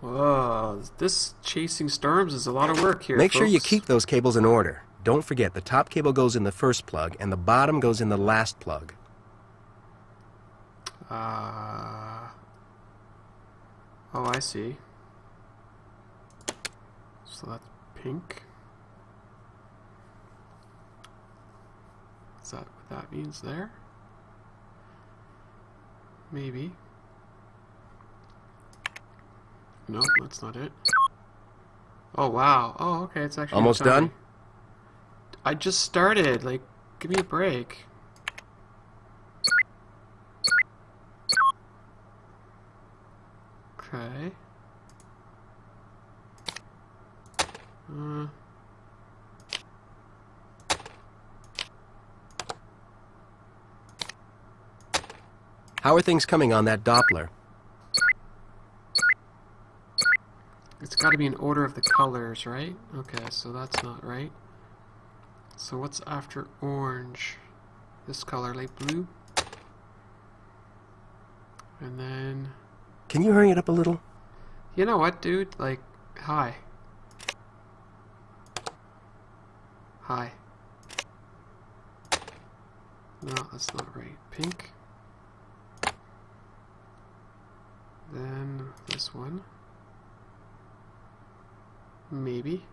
Whoa, this chasing storms is a lot of work here. Make sure you keep those cables in order. Don't forget, the top cable goes in the first plug, and the bottom goes in the last plug. Uh, oh, I see. So that's pink. Is that what that means there? Maybe. No, that's not it. Oh wow. Oh, okay. It's actually Almost done? me. I just started. Like, give me a break. Okay. Uh, How are things coming on that Doppler? Got to be in order of the colors, right? Okay, so that's not right. So what's after orange? This color, light blue. And then, Can you hurry it up a little? you know what, dude? Like, hi. Hi. No, that's not right. Pink. Then this one. Maybe.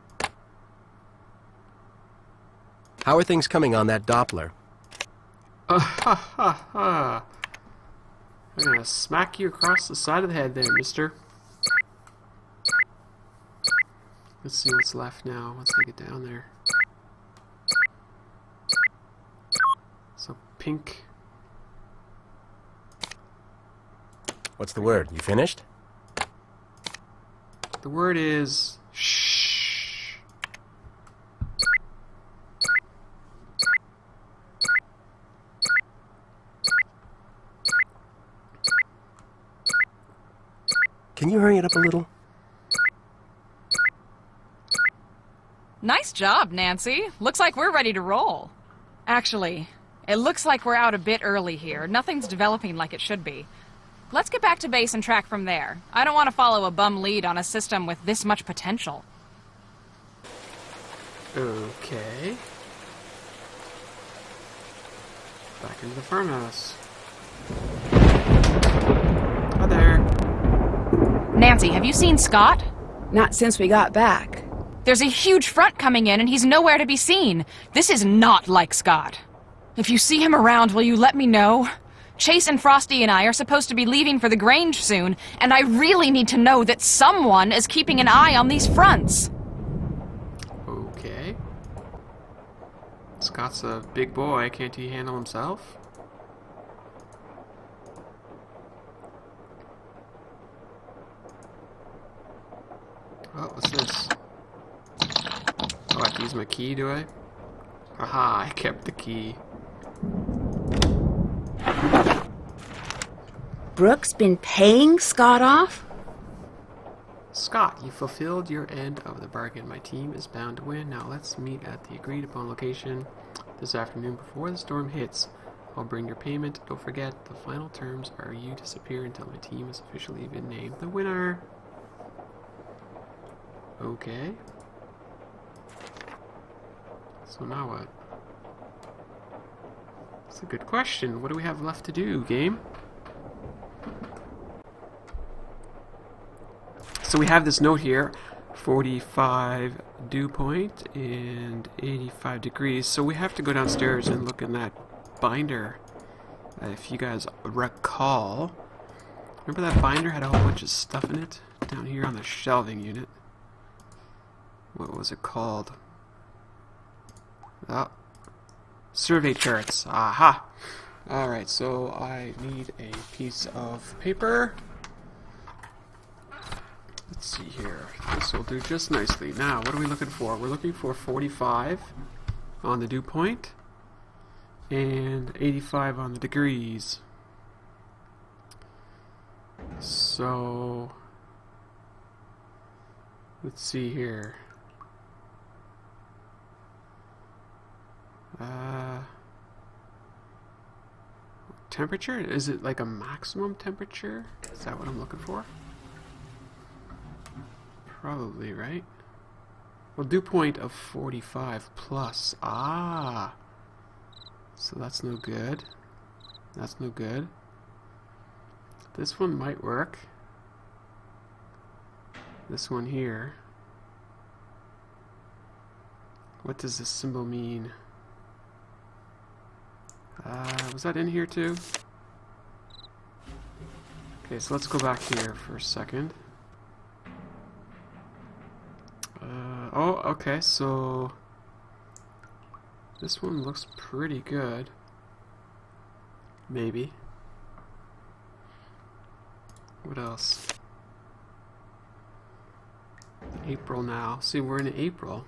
How are things coming on that Doppler? Uh, ha ha ha. I'm gonna smack you across the side of the head there, mister. Let's see what's left now once I get down there. So, pink. What's the word? You finished? The word is Can you hurry it up a little? Nice job, Nancy. Looks like we're ready to roll. Actually, it looks like we're out a bit early here. Nothing's developing like it should be. Let's get back to base and track from there. I don't want to follow a bum lead on a system with this much potential. Okay. Back into the farmhouse. Hi there. Nancy, have you seen Scott? Not since we got back. There's a huge front coming in and he's nowhere to be seen. This is not like Scott. If you see him around, will you let me know? Chase and Frosty and I are supposed to be leaving for the Grange soon, and I really need to know that someone is keeping an eye on these fronts. Okay. Scott's a big boy. Can't he handle himself? Oh, what's this? Oh, I have to use my key, do I? Aha, I kept the key. Brooke's been paying Scott off? Scott, you fulfilled your end of the bargain. My team is bound to win. Now let's meet at the agreed upon location this afternoon before the storm hits. I'll bring your payment. Don't forget, the final terms are you disappear until my team has officially been named the winner. Okay. So now what? That's a good question. What do we have left to do, game? So we have this note here 45 dew point and 85 degrees. So we have to go downstairs and look in that binder. If you guys recall, remember that binder had a whole bunch of stuff in it down here on the shelving unit? What was it called? Oh, survey charts. Aha! Alright, so I need a piece of paper. Let's see here. This will do just nicely. Now, what are we looking for? We're looking for 45 on the dew point and 85 on the degrees. So, let's see here. Uh, temperature? Is it like a maximum temperature? Is that what I'm looking for? Probably, right? Well, dew point of 45 plus. Ah! So that's no good. That's no good. This one might work. This one here. What does this symbol mean? Uh, was that in here too? Okay, so let's go back here for a second. Oh, okay, so this one looks pretty good. Maybe. What else? April now. See, we're in April.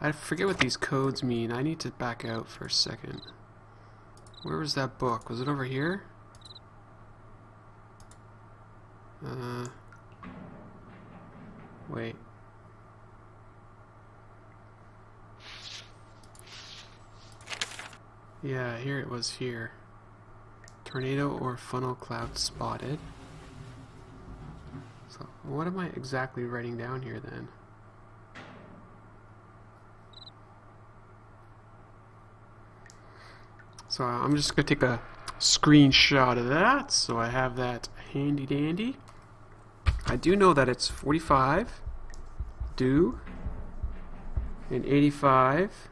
I forget what these codes mean. I need to back out for a second. Where was that book? Was it over here? Uh, wait. Yeah, here it was here. Tornado or funnel cloud spotted. So, what am I exactly writing down here then? So I'm just going to take a screenshot of that so I have that handy dandy. I do know that it's 45 dew and 85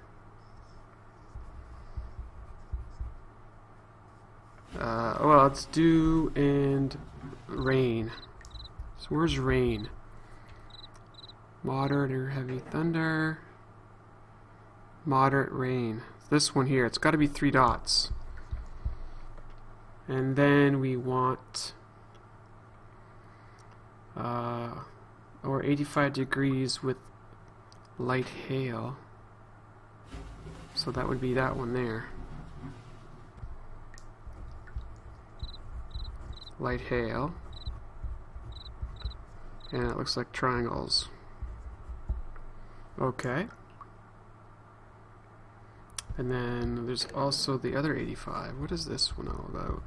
uh, well it's dew and rain. So where's rain? Moderate or heavy thunder. Moderate rain. This one here it's got to be three dots. And then we want uh, or 85 degrees with light hail. So that would be that one there. Light hail. And it looks like triangles. Okay. And then there's also the other 85. What is this one all about?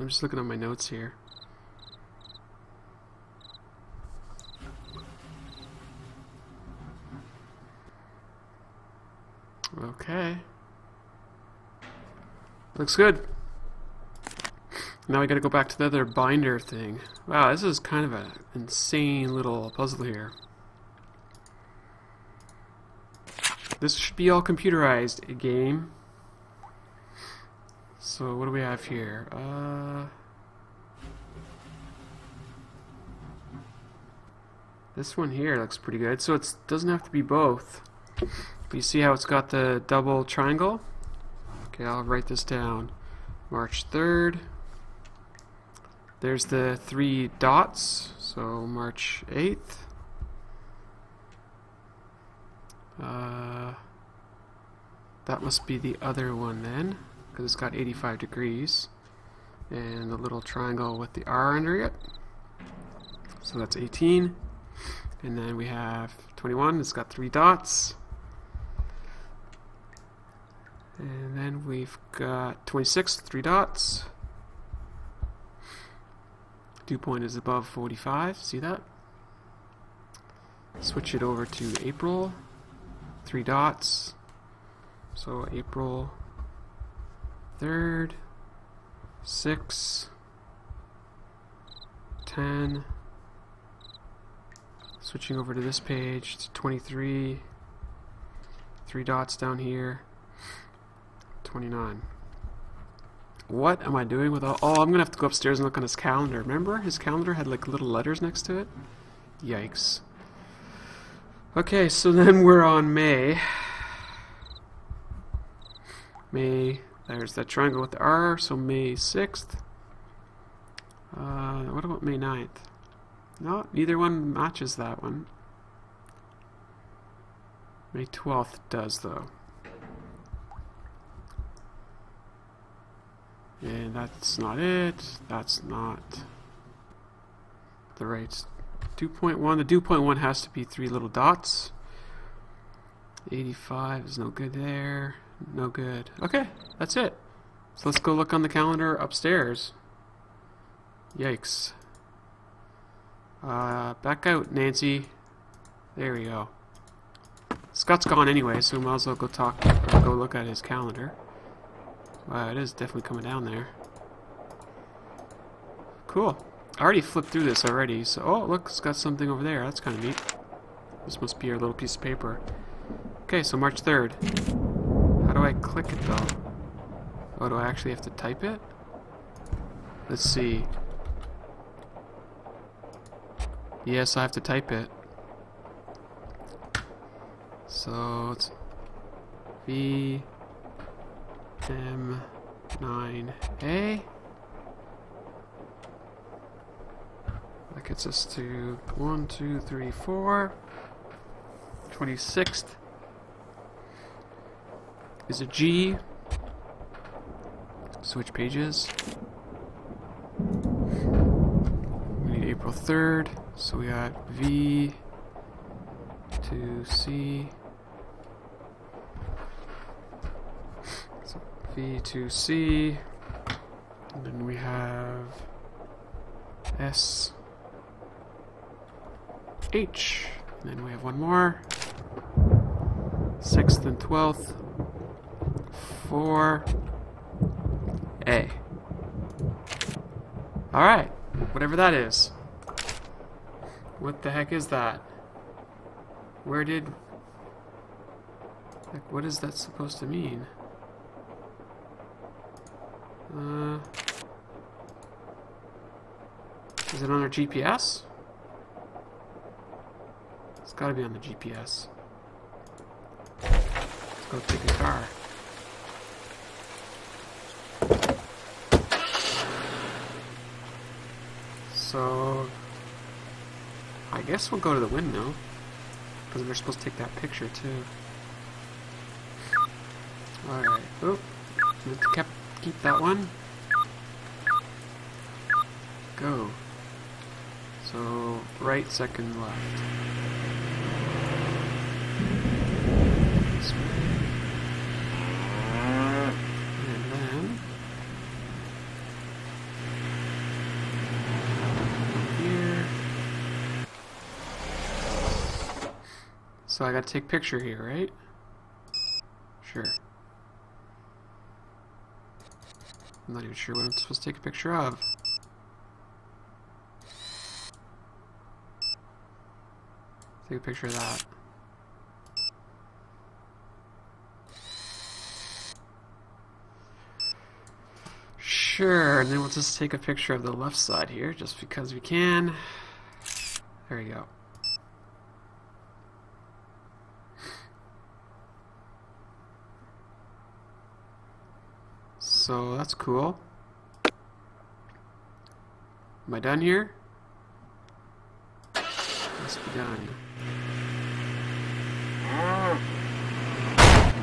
I'm just looking at my notes here. Okay. Looks good. Now we gotta go back to the other binder thing. Wow, this is kind of an insane little puzzle here. This should be all computerized, a game. So what do we have here? Uh, this one here looks pretty good. So it doesn't have to be both. You see how it's got the double triangle? Okay, I'll write this down. March 3rd. There's the three dots, so March 8th. Uh, that must be the other one then, because it's got 85 degrees. And the little triangle with the R under it. So that's 18. And then we have 21, it's got three dots. And then we've got 26, three dots. Dew point is above 45, see that? Switch it over to April, three dots. So April 3rd, 6, 10. Switching over to this page, it's 23, three dots down here. 29. What am I doing with all... Oh, I'm gonna have to go upstairs and look on his calendar. Remember? His calendar had like little letters next to it? Yikes. Okay, so then we're on May. May, there's that triangle with the R, so May 6th. Uh, what about May 9th? No, neither one matches that one. May 12th does, though. And that's not it. That's not the right 2.1. point. The 2.1 point has to be three little dots. 85 is no good there. No good. Okay, that's it. So let's go look on the calendar upstairs. Yikes. Uh, back out, Nancy. There we go. Scott's gone anyway, so we might as well go talk go look at his calendar. Wow, it is definitely coming down there. Cool. I already flipped through this already, so oh look, it's got something over there. That's kind of neat. This must be our little piece of paper. Okay, so March 3rd. How do I click it though? Oh, do I actually have to type it? Let's see. Yes, I have to type it. So it's V M 9A. That gets us to 1, 2, 3, 4. 26th is a G. Switch pages. We need April 3rd, so we got V to C. So V to C. And then we have S H. And then we have one more. 6th and 12th. 4 A. Alright, whatever that is. What the heck is that? Where did... Like, what is that supposed to mean? Uh... Is it on our GPS? It's gotta be on the GPS. Let's go take a car. So, I guess we'll go to the windmill. Because we're supposed to take that picture too. Alright. Oh, let's keep, that one. Go. So, right, second, left. And then... Here. So I gotta take picture here, right? Sure. I'm not even sure what I'm supposed to take a picture of. Take a picture of that. Sure, and then we'll just take a picture of the left side here, just because we can. There we go. So that's cool. Am I done here? Must be done.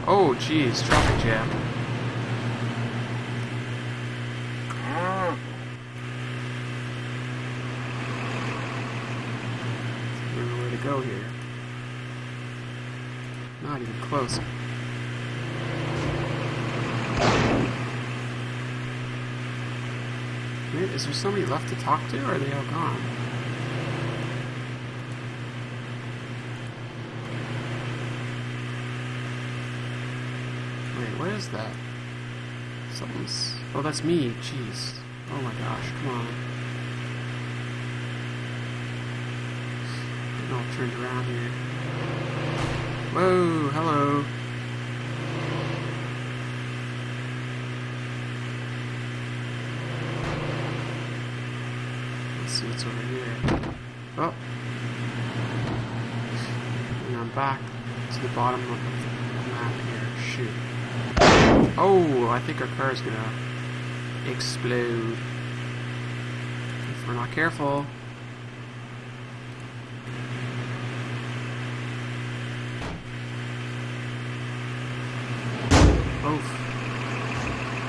Oh, geez, traffic jam. I don't know where to go here. Not even close. Wait, is there somebody left to talk to, or are they all gone? Wait, what is that? Something's... Oh, that's me. Jeez. Oh my gosh, come on. Getting all turned around here. Whoa, hello. What's over here. Oh. And I'm back to the bottom of the map here. Shoot. Oh, I think our car is gonna explode. If we're not careful. Oof.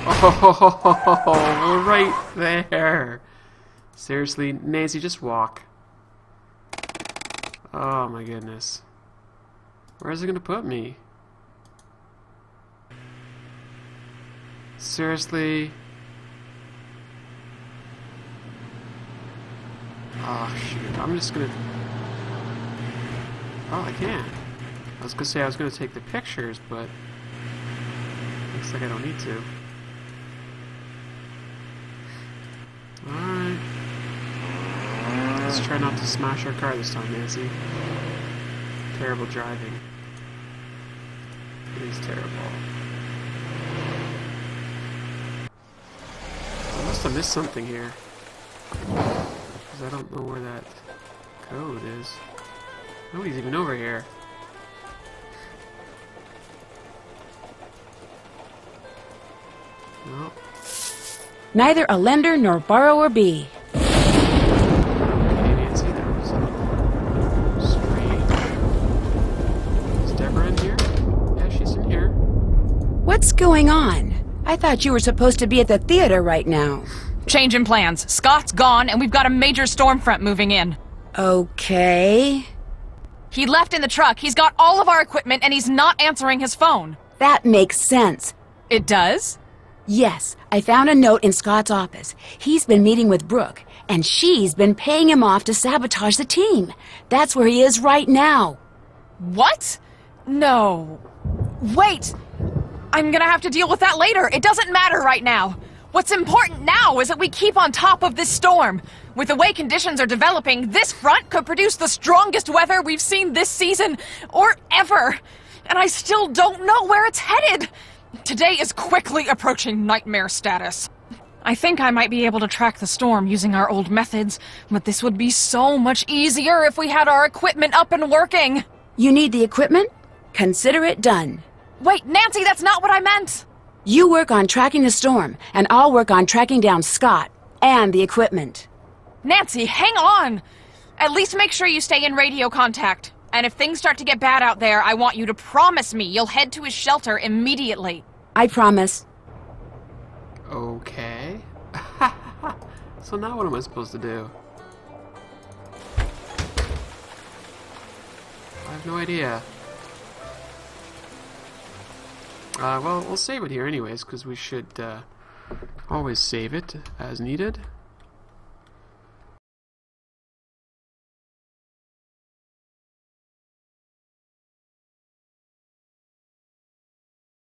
Oh, oh right there. Seriously, Nancy, just walk. Oh my goodness. Where is it gonna put me? Seriously? Oh, shoot. I'm just gonna... Oh, I can't. I was gonna say I was gonna take the pictures, but... Looks like I don't need to. Alright. Let's try not to smash our car this time, Nancy. Terrible driving. It is terrible. I must have missed something here. Because I don't know where that code is. Nobody's even over here. No. Neither a lender nor borrower be. Okay, Nancy, that was uh, strange. Is Deborah in here? Yeah, she's in here. What's going on? I thought you were supposed to be at the theater right now. Change in plans. Scott's gone, and we've got a major storm front moving in. Okay. He left in the truck. He's got all of our equipment, and he's not answering his phone. That makes sense. It does? Yes, I found a note in Scott's office. He's been meeting with Brooke, and she's been paying him off to sabotage the team. That's where he is right now. What? No. Wait! I'm gonna have to deal with that later. It doesn't matter right now. What's important now is that we keep on top of this storm. With the way conditions are developing, this front could produce the strongest weather we've seen this season, or ever. And I still don't know where it's headed. Today is quickly approaching nightmare status. I think I might be able to track the storm using our old methods, but this would be so much easier if we had our equipment up and working. You need the equipment? Consider it done. Wait, Nancy, that's not what I meant! You work on tracking the storm, and I'll work on tracking down Scott and the equipment. Nancy, hang on! At least make sure you stay in radio contact. And if things start to get bad out there, I want you to promise me you'll head to his shelter immediately. I promise. Okay. so now what am I supposed to do? I have no idea. Uh, well, we'll save it here anyways, because we should uh, always save it as needed.